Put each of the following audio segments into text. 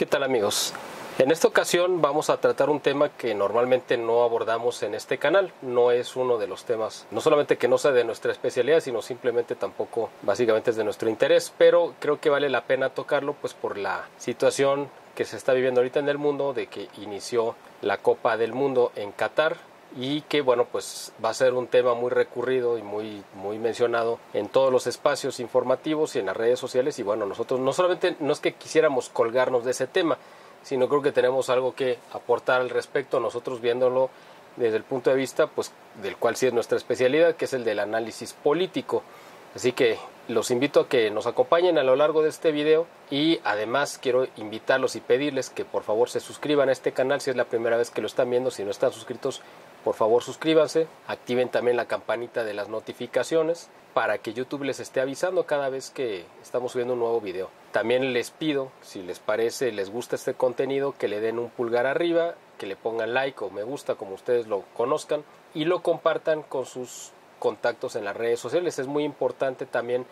¿Qué tal amigos? En esta ocasión vamos a tratar un tema que normalmente no abordamos en este canal. No es uno de los temas, no solamente que no sea de nuestra especialidad, sino simplemente tampoco básicamente es de nuestro interés, pero creo que vale la pena tocarlo pues por la situación que se está viviendo ahorita en el mundo de que inició la Copa del Mundo en Qatar y que bueno pues va a ser un tema muy recurrido y muy muy mencionado en todos los espacios informativos y en las redes sociales. Y bueno nosotros no solamente no es que quisiéramos colgarnos de ese tema sino creo que tenemos algo que aportar al respecto nosotros viéndolo desde el punto de vista pues del cual sí es nuestra especialidad que es el del análisis político. Así que los invito a que nos acompañen a lo largo de este video y además quiero invitarlos y pedirles que por favor se suscriban a este canal si es la primera vez que lo están viendo si no están suscritos por favor suscríbanse, activen también la campanita de las notificaciones para que YouTube les esté avisando cada vez que estamos subiendo un nuevo video. También les pido, si les parece, les gusta este contenido, que le den un pulgar arriba, que le pongan like o me gusta como ustedes lo conozcan y lo compartan con sus contactos en las redes sociales. Es muy importante también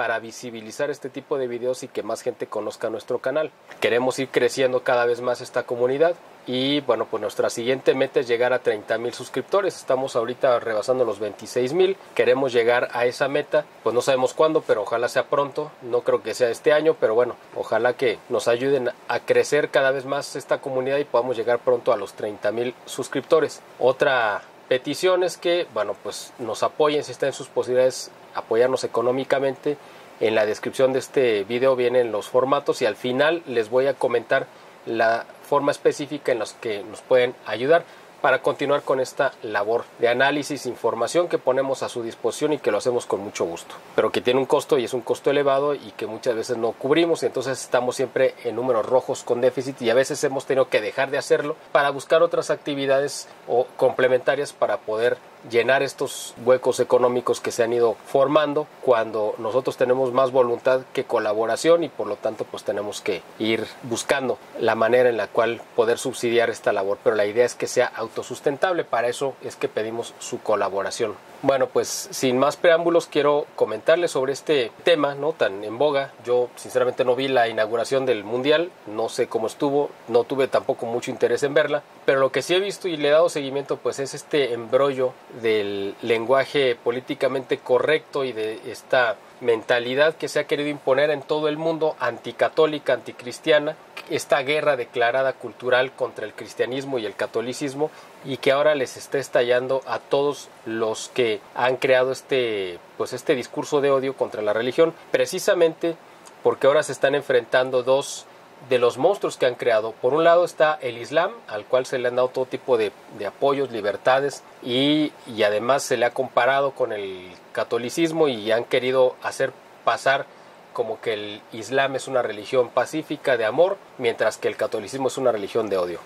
para visibilizar este tipo de videos y que más gente conozca nuestro canal. Queremos ir creciendo cada vez más esta comunidad y bueno, pues nuestra siguiente meta es llegar a 30 mil suscriptores. Estamos ahorita rebasando los 26 mil. Queremos llegar a esa meta. Pues no sabemos cuándo, pero ojalá sea pronto. No creo que sea este año, pero bueno, ojalá que nos ayuden a crecer cada vez más esta comunidad y podamos llegar pronto a los 30 mil suscriptores. Otra petición es que, bueno, pues nos apoyen si está en sus posibilidades apoyarnos económicamente. En la descripción de este video vienen los formatos y al final les voy a comentar la forma específica en la que nos pueden ayudar para continuar con esta labor de análisis, información que ponemos a su disposición y que lo hacemos con mucho gusto, pero que tiene un costo y es un costo elevado y que muchas veces no cubrimos. Y entonces estamos siempre en números rojos con déficit y a veces hemos tenido que dejar de hacerlo para buscar otras actividades o complementarias para poder llenar estos huecos económicos que se han ido formando cuando nosotros tenemos más voluntad que colaboración y por lo tanto pues tenemos que ir buscando la manera en la cual poder subsidiar esta labor. Pero la idea es que sea autosustentable. Para eso es que pedimos su colaboración bueno, pues sin más preámbulos quiero comentarles sobre este tema, ¿no? Tan en boga. Yo sinceramente no vi la inauguración del Mundial, no sé cómo estuvo, no tuve tampoco mucho interés en verla, pero lo que sí he visto y le he dado seguimiento pues es este embrollo del lenguaje políticamente correcto y de esta mentalidad que se ha querido imponer en todo el mundo anticatólica, anticristiana, esta guerra declarada cultural contra el cristianismo y el catolicismo y que ahora les está estallando a todos los que han creado este pues este discurso de odio contra la religión precisamente porque ahora se están enfrentando dos de los monstruos que han creado. Por un lado está el Islam, al cual se le han dado todo tipo de, de apoyos, libertades, y, y, además se le ha comparado con el catolicismo y han querido hacer pasar como que el Islam es una religión pacífica de amor, mientras que el catolicismo es una religión de odio,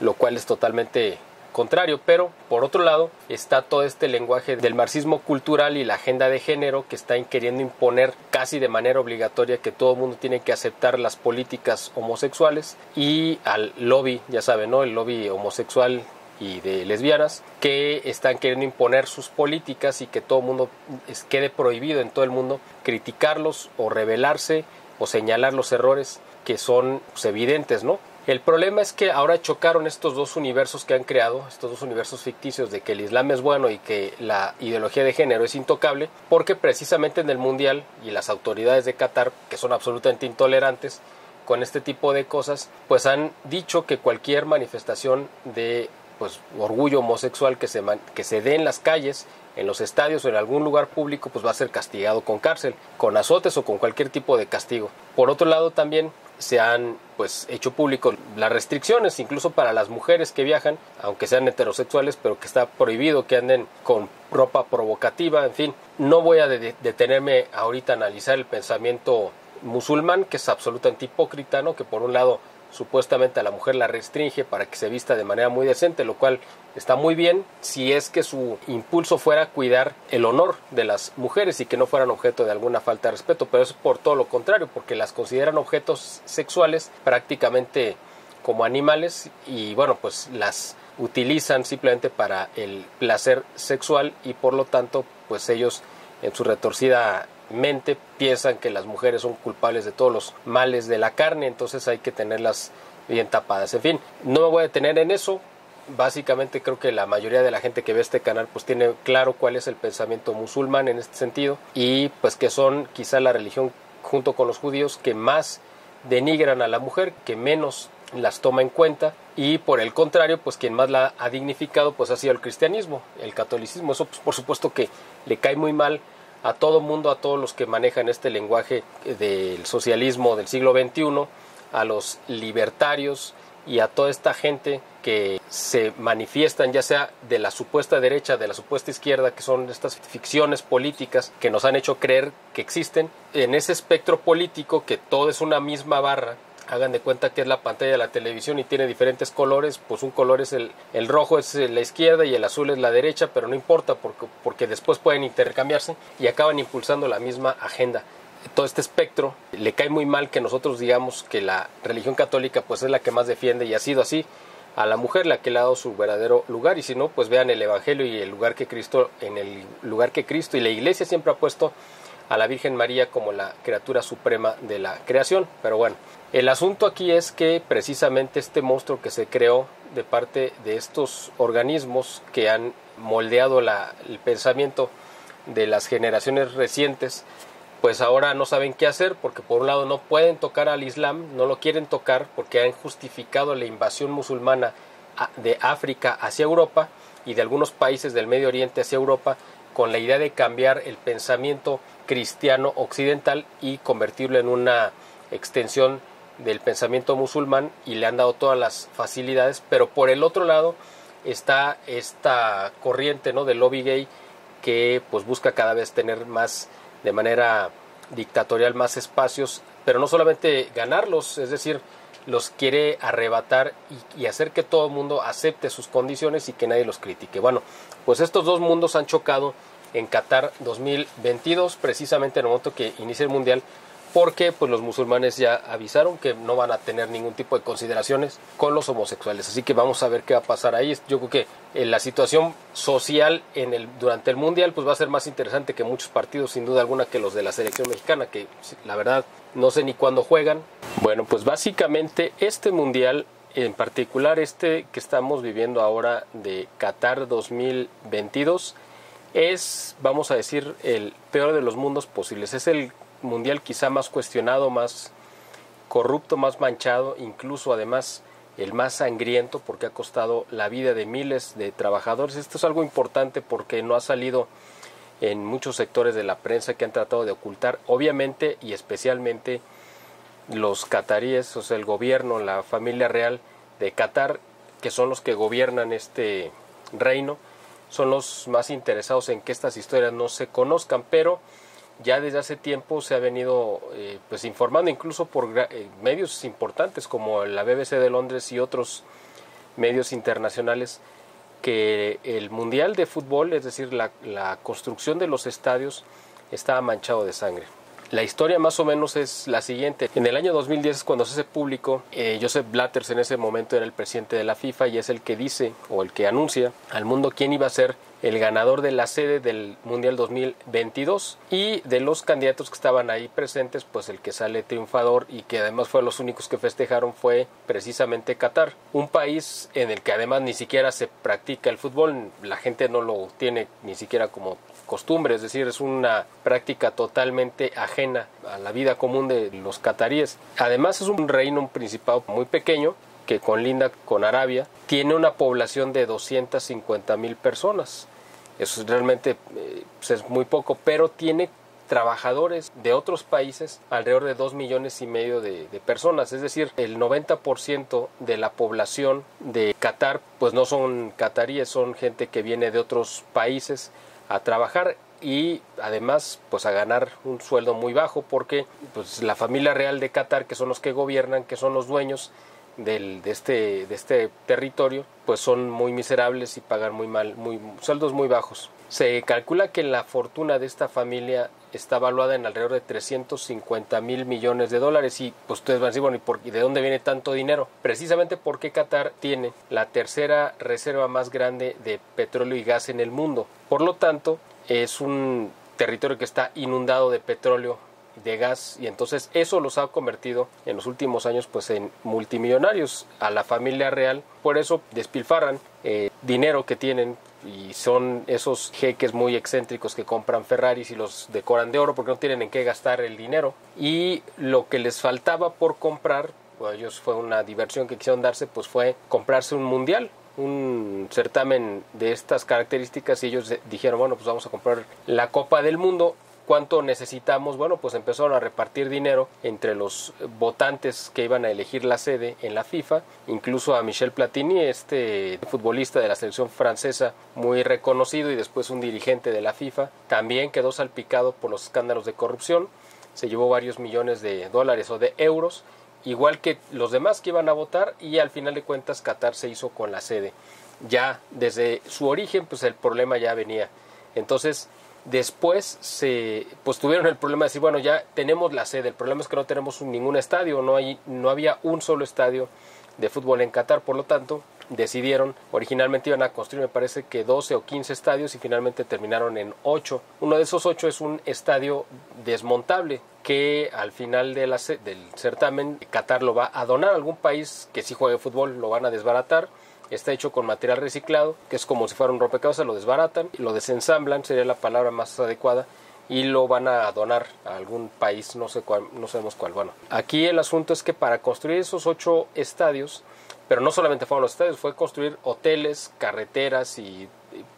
lo cual es totalmente contrario, pero por otro lado está todo este lenguaje del marxismo cultural y la agenda de género que está queriendo imponer casi de manera obligatoria que todo el mundo tiene que aceptar las políticas homosexuales y al lobby, ya saben, ¿no? El lobby homosexual y de lesbianas que están queriendo imponer sus políticas y que todo el mundo quede prohibido en todo el mundo criticarlos o rebelarse o señalar los errores que son pues, evidentes, ¿no? El problema es que ahora chocaron estos dos universos que han creado, estos dos universos ficticios de que el Islam es bueno y que la ideología de género es intocable, porque precisamente en el Mundial y las autoridades de Qatar, que son absolutamente intolerantes con este tipo de cosas, pues han dicho que cualquier manifestación de pues orgullo homosexual que se, que se dé en las calles, en los estadios o en algún lugar público, pues va a ser castigado con cárcel, con azotes o con cualquier tipo de castigo. Por otro lado, también se han pues hecho público las restricciones incluso para las mujeres que viajan aunque sean heterosexuales pero que está prohibido que anden con ropa provocativa en fin. No voy a detenerme ahorita a analizar el pensamiento musulmán que es absolutamente hipócrita no que por un lado supuestamente a la mujer la restringe para que se vista de manera muy decente, lo cual está muy bien si es que su impulso fuera cuidar el honor de las mujeres y que no fueran objeto de alguna falta de respeto, pero es por todo lo contrario, porque las consideran objetos sexuales prácticamente como animales y bueno, pues las utilizan simplemente para el placer sexual y por lo tanto pues ellos en su retorcida mente piensan que las mujeres son culpables de todos los males de la carne, entonces hay que tenerlas bien tapadas. En fin, no me voy a detener en eso. Básicamente creo que la mayoría de la gente que ve este canal pues tiene claro cuál es el pensamiento musulmán en este sentido y pues que son quizá la religión junto con los judíos que más denigran a la mujer, que menos las toma en cuenta y por el contrario, pues quien más la ha dignificado pues ha sido el cristianismo, el catolicismo. Eso pues, por supuesto que le cae muy mal a todo mundo, a todos los que manejan este lenguaje del socialismo del siglo XXI, a los libertarios y a toda esta gente que se manifiestan ya sea de la supuesta derecha, de la supuesta izquierda, que son estas ficciones políticas que nos han hecho creer que existen, en ese espectro político que todo es una misma barra, hagan de cuenta que es la pantalla de la televisión y tiene diferentes colores, pues un color es el, el rojo es la izquierda y el azul es la derecha, pero no importa porque, porque después pueden intercambiarse y acaban impulsando la misma agenda. Todo este espectro le cae muy mal que nosotros digamos que la religión católica pues es la que más defiende y ha sido así a la mujer la que le ha dado su verdadero lugar y si no pues vean el evangelio y el lugar que Cristo en el lugar que Cristo y la iglesia siempre ha puesto a la Virgen María como la criatura suprema de la creación. Pero bueno el asunto aquí es que precisamente este monstruo que se creó de parte de estos organismos que han moldeado el pensamiento de las generaciones recientes, pues ahora no saben qué hacer porque por un lado no pueden tocar al Islam, no lo quieren tocar porque han justificado la invasión musulmana de África hacia Europa y de algunos países del Medio Oriente hacia Europa con la idea de cambiar el pensamiento cristiano occidental y convertirlo en una extensión del pensamiento musulmán y le han dado todas las facilidades, pero por el otro lado está esta corriente ¿no? del lobby gay que pues busca cada vez tener más de manera dictatorial más espacios, pero no solamente ganarlos, es decir, los quiere arrebatar y, y hacer que todo el mundo acepte sus condiciones y que nadie los critique. Bueno, pues estos dos mundos han chocado en Qatar 2022, precisamente en el momento que inicia el Mundial, porque pues los musulmanes ya avisaron que no van a tener ningún tipo de consideraciones con los homosexuales. Así que vamos a ver qué va a pasar ahí. Yo creo que eh, la situación social durante el mundial pues va a ser más interesante que muchos partidos sin duda alguna que los de la selección mexicana que la verdad no sé ni cuándo juegan. Bueno, pues básicamente este mundial en particular este que estamos viviendo ahora de Qatar 2022 es, vamos a decir, el peor de los mundos posibles. Es el mundial quizá más cuestionado, más corrupto, más manchado, incluso además el más sangriento porque ha costado la vida de miles de trabajadores. Esto es algo importante porque no ha salido en muchos sectores de la prensa que han tratado de ocultar, obviamente y especialmente los cataríes, o sea, el gobierno, la familia real de Qatar, que son los que gobiernan este reino, son los más interesados en que estas historias no se conozcan, pero ya desde hace tiempo se ha venido eh, pues informando incluso por eh, medios importantes como la BBC de Londres y otros medios internacionales que el mundial de fútbol es decir la, la construcción de los estadios estaba manchado de sangre la historia más o menos es la siguiente. En el año 2010 cuando se hace público, eh, Joseph Blatters en ese momento era el presidente de la FIFA y es el que dice o el que anuncia al mundo quién iba a ser el ganador de la sede del Mundial 2022 y de los candidatos que estaban ahí presentes, pues el que sale triunfador y que además fue los únicos que festejaron fue precisamente Qatar, un país en el que además ni siquiera se practica el fútbol, la gente no lo tiene ni siquiera como costumbre, es decir, es una práctica totalmente ajena a la vida común de los cataríes. Además es un reino, un principado muy pequeño, que con Linda, con Arabia, tiene una población de 250 mil personas. Eso realmente eh, pues, es muy poco, pero tiene trabajadores de otros países, alrededor de 2 millones y medio de, de, personas, es decir, el 90% de la población de Qatar, pues no son cataríes, son gente que viene de otros países a trabajar y además pues a ganar un sueldo muy bajo porque pues la familia real de Qatar, que son los que gobiernan, que son los dueños, del, de, este, de este territorio, pues son muy miserables y pagan muy mal, muy, sueldos muy bajos. Se calcula que la fortuna de esta familia está valuada en alrededor de 350 mil millones de dólares y pues ustedes van a decir, bueno, ¿y, por, ¿y de dónde viene tanto dinero? Precisamente porque Qatar tiene la tercera reserva más grande de petróleo y gas en el mundo. Por lo tanto, es un territorio que está inundado de petróleo de gas y entonces eso los ha convertido en los últimos años pues en multimillonarios a la familia real. Por eso despilfarran eh, dinero que tienen y son esos jeques muy excéntricos que compran Ferraris y los decoran de oro porque no tienen en qué gastar el dinero. Y lo que les faltaba por comprar pues ellos fue una diversión que quisieron darse pues fue comprarse un mundial un certamen de estas características. Y ellos dijeron bueno pues vamos a comprar la Copa del Mundo ¿Cuánto necesitamos? Bueno, pues empezaron a repartir dinero entre los votantes que iban a elegir la sede en la FIFA, incluso a Michel Platini, este futbolista de la selección francesa muy reconocido y después un dirigente de la FIFA, también quedó salpicado por los escándalos de corrupción, se llevó varios millones de dólares o de euros, igual que los demás que iban a votar y al final de cuentas Qatar se hizo con la sede. Ya desde su origen pues el problema ya venía. Entonces Después se pues tuvieron el problema de decir, bueno, ya tenemos la sede, el problema es que no tenemos ningún estadio, no hay no había un solo estadio de fútbol en Qatar, por lo tanto, decidieron, originalmente iban a construir me parece que 12 o 15 estadios y finalmente terminaron en 8. Uno de esos 8 es un estadio desmontable que al final del certamen Qatar lo va a donar a algún país que si juegue fútbol, lo van a desbaratar está hecho con material reciclado, que es como si fuera un rompecabezas, lo desbaratan, lo desensamblan, sería la palabra más adecuada, y lo van a donar a algún país, no sé cuál, no sabemos cuál. Bueno, aquí el asunto es que para construir esos ocho estadios, pero no solamente fueron los estadios, fue construir hoteles, carreteras y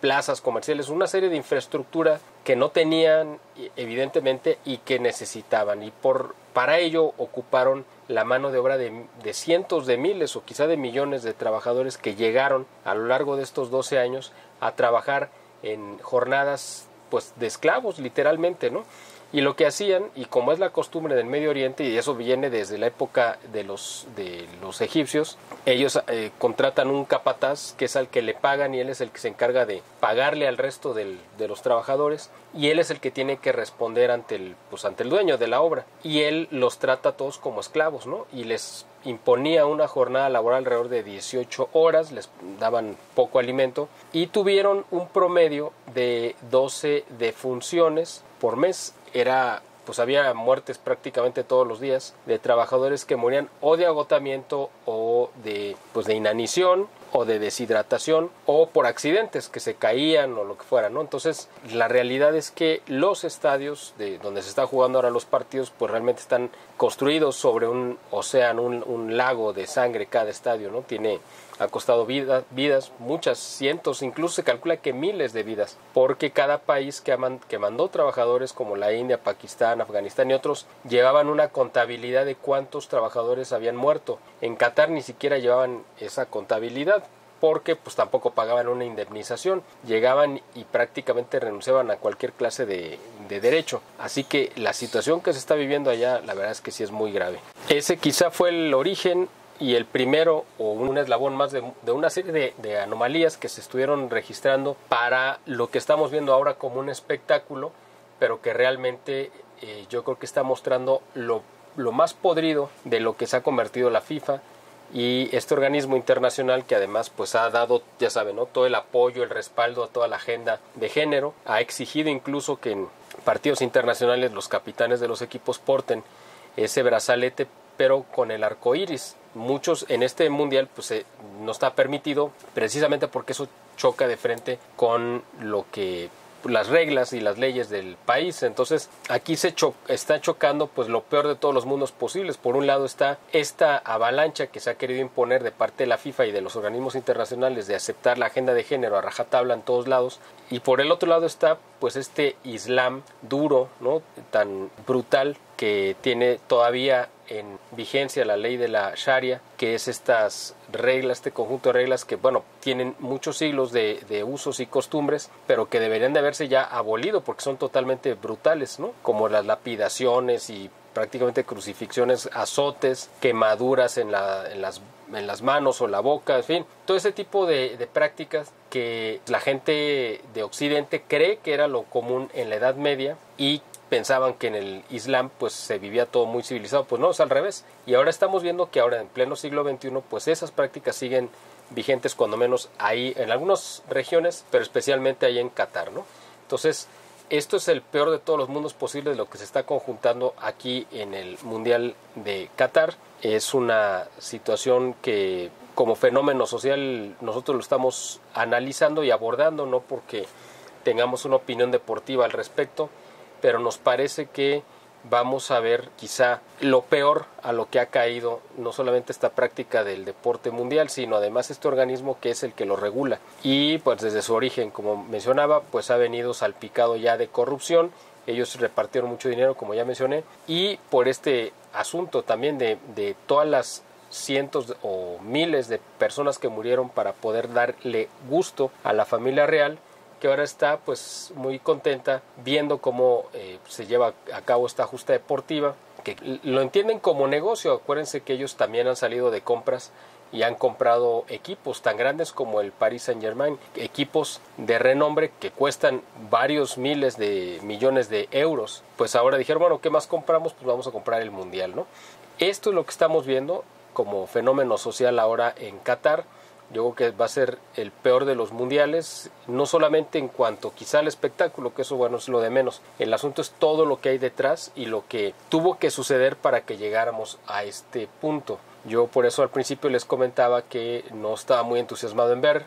plazas comerciales, una serie de infraestructura que no tenían evidentemente y que necesitaban y por para ello ocuparon la mano de obra de, cientos de miles o quizá de millones de trabajadores que llegaron a lo largo de estos 12 años a trabajar en jornadas pues de esclavos literalmente, ¿no? Y lo que hacían, y como es la costumbre del Medio Oriente, y eso viene desde la época de los, de los egipcios, ellos eh, contratan un capataz que es al que le pagan y él es el que se encarga de pagarle al resto del, de los trabajadores y él es el que tiene que responder ante el, pues, ante el dueño de la obra. Y él los trata todos como esclavos, ¿no? Y les imponía una jornada laboral alrededor de 18 horas, les daban poco alimento y tuvieron un promedio de 12 defunciones por mes era pues había muertes prácticamente todos los días de trabajadores que morían o de agotamiento o de pues de inanición o de deshidratación o por accidentes que se caían o lo que fuera, ¿no? Entonces, la realidad es que los estadios de donde se están jugando ahora los partidos pues realmente están construidos sobre un océano, un, un lago de sangre cada estadio, ¿no? Tiene ha costado vidas, muchas cientos, incluso se calcula que miles de vidas, porque cada país que, que mandó trabajadores como la India, Pakistán, Afganistán y otros llevaban una contabilidad de cuántos trabajadores habían muerto. En Qatar ni siquiera llevaban esa contabilidad porque pues tampoco pagaban una indemnización, llegaban y prácticamente renunciaban a cualquier clase de, de, derecho. Así que la situación que se está viviendo allá, la verdad es que sí es muy grave. Ese quizá fue el origen y el primero o un eslabón más de, una serie de, anomalías que se estuvieron registrando para lo que estamos viendo ahora como un espectáculo, pero que realmente eh, yo creo que está mostrando lo, lo más podrido de lo que se ha convertido la FIFA y este organismo internacional que además pues ha dado ya saben no todo el apoyo el respaldo a toda la agenda de género ha exigido incluso que en partidos internacionales los capitanes de los equipos porten ese brazalete pero con el arco iris. Muchos en este mundial pues eh, no está permitido precisamente porque eso choca de frente con lo que las reglas y las leyes del país. Entonces aquí se está chocando pues lo peor de todos los mundos posibles. Por un lado está esta avalancha que se ha querido imponer de parte de la FIFA y de los organismos internacionales de aceptar la agenda de género a rajatabla en todos lados. Y por el otro lado está pues este Islam duro, ¿no? tan brutal que tiene todavía en vigencia la ley de la Sharia, que es estas reglas, este conjunto de reglas que, bueno, tienen muchos siglos de, usos y costumbres, pero que deberían de haberse ya abolido porque son totalmente brutales, ¿no? Como las lapidaciones y prácticamente crucifixiones, azotes, quemaduras en las manos o la boca, en fin, todo ese tipo de, de prácticas que la gente de Occidente cree que era lo común en la Edad Media y pensaban que en el Islam pues se vivía todo muy civilizado, pues no, es al revés. Y ahora estamos viendo que ahora en pleno siglo XXI pues esas prácticas siguen vigentes cuando menos ahí en algunas regiones, pero especialmente ahí en Qatar, ¿no? Entonces, esto es el peor de todos los mundos posibles, lo que se está conjuntando aquí en el Mundial de Qatar. Es una situación que como fenómeno social nosotros lo estamos analizando y abordando, no porque tengamos una opinión deportiva al respecto, pero nos parece que vamos a ver quizá lo peor a lo que ha caído no solamente esta práctica del deporte mundial, sino además este organismo que es el que lo regula. Y pues desde su origen, como mencionaba, pues ha venido salpicado ya de corrupción. Ellos repartieron mucho dinero, como ya mencioné, y por este asunto también de, de todas las cientos o miles de personas que murieron para poder darle gusto a la familia real, que ahora está pues muy contenta viendo cómo eh, se lleva a cabo esta justa deportiva, que lo entienden como negocio, acuérdense que ellos también han salido de compras y han comprado equipos tan grandes como el Paris Saint Germain, equipos de renombre que cuestan varios miles de millones de euros. Pues ahora dijeron, bueno, ¿qué más compramos? Pues vamos a comprar el Mundial, ¿no? Esto es lo que estamos viendo como fenómeno social ahora en Qatar yo creo que va a ser el peor de los mundiales, no solamente en cuanto quizá al espectáculo, que eso bueno es lo de menos. El asunto es todo lo que hay detrás y lo que tuvo que suceder para que llegáramos a este punto. Yo por eso al principio les comentaba que no estaba muy entusiasmado en ver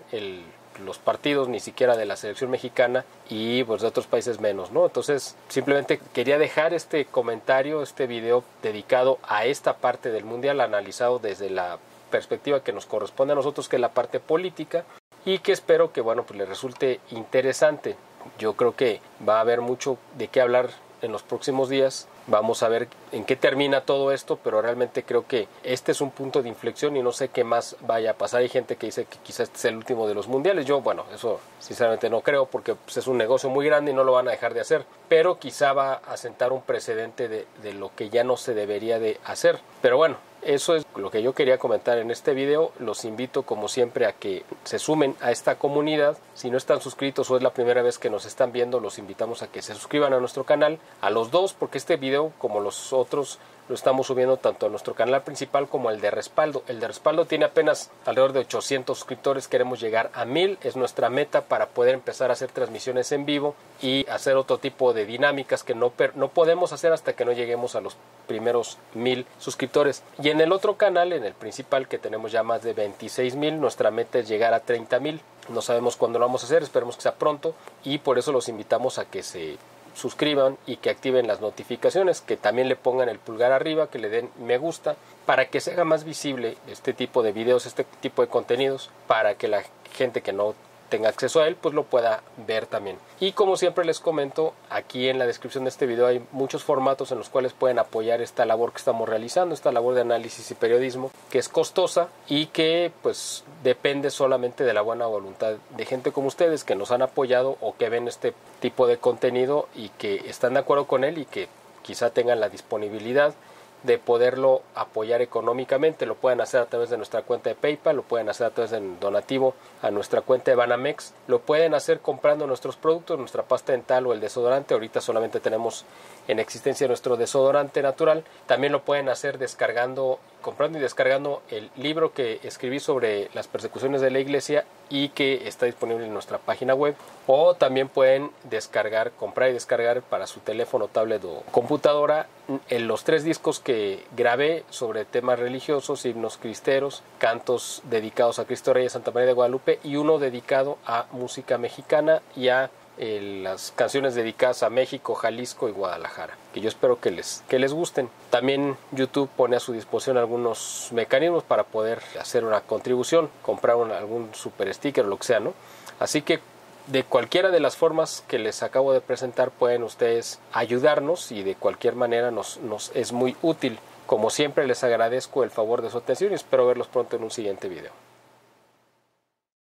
los partidos ni siquiera de la selección mexicana y pues de otros países menos, ¿no? Entonces simplemente quería dejar este comentario, este video dedicado a esta parte del mundial analizado desde la perspectiva que nos corresponde a nosotros, que es la parte política, y que espero que bueno pues le resulte interesante. Yo creo que va a haber mucho de qué hablar en los próximos días. Vamos a ver en qué termina todo esto, pero realmente creo que este es un punto de inflexión y no sé qué más vaya a pasar. Hay gente que dice que quizás este es el último de los mundiales. Yo, bueno, eso sinceramente no creo porque pues, es un negocio muy grande y no lo van a dejar de hacer. Pero quizá va a sentar un precedente de, de lo que ya no se debería de hacer. Pero bueno, eso es lo que yo quería comentar en este video. Los invito como siempre a que se sumen a esta comunidad. Si no están suscritos o es la primera vez que nos están viendo, los invitamos a que se suscriban a nuestro canal. A los dos, porque este video, como los otros, lo estamos subiendo tanto a nuestro canal principal como el de respaldo. El de respaldo tiene apenas alrededor de 800 suscriptores, queremos llegar a 1000, es nuestra meta para poder empezar a hacer transmisiones en vivo y hacer otro tipo de dinámicas que no, no podemos hacer hasta que no lleguemos a los primeros 1000 suscriptores. Y en el otro canal, en el principal que tenemos ya más de 26 mil, nuestra meta es llegar a 30 mil. No sabemos cuándo lo vamos a hacer, esperemos que sea pronto y por eso los invitamos a que se suscriban y que activen las notificaciones, que también le pongan el pulgar arriba, que le den me gusta, para que se haga más visible este tipo de videos, este tipo de contenidos, para que la gente que no tenga acceso a él, pues lo pueda ver también. Y como siempre les comento, aquí en la descripción de este video hay muchos formatos en los cuales pueden apoyar esta labor que estamos realizando, esta labor de análisis y periodismo, que es costosa y que pues depende solamente de la buena voluntad de gente como ustedes que nos han apoyado o que ven este tipo de contenido y que están de acuerdo con él y que quizá tengan la disponibilidad de poderlo apoyar económicamente. Lo pueden hacer a través de nuestra cuenta de PayPal, lo pueden hacer a través de donativo a nuestra cuenta de Banamex, lo pueden hacer comprando nuestros productos, nuestra pasta dental o el desodorante. Ahorita solamente tenemos en existencia nuestro desodorante natural. También lo pueden hacer descargando, comprando y descargando el libro que escribí sobre las persecuciones de la iglesia y que está disponible en nuestra página web. O también pueden descargar, comprar y descargar para su teléfono, tablet o computadora en los tres discos que grabé sobre temas religiosos, himnos cristeros, cantos dedicados a Cristo Rey y Santa María de Guadalupe y uno dedicado a música mexicana y a eh, las canciones dedicadas a México, Jalisco y Guadalajara, que yo espero que les, que les gusten. También YouTube pone a su disposición algunos mecanismos para poder hacer una contribución, comprar algún super sticker o lo que sea, ¿no? Así que de cualquiera de las formas que les acabo de presentar pueden ustedes ayudarnos y de cualquier manera nos, es muy útil. Como siempre les agradezco el favor de su atención y espero verlos pronto en un siguiente video.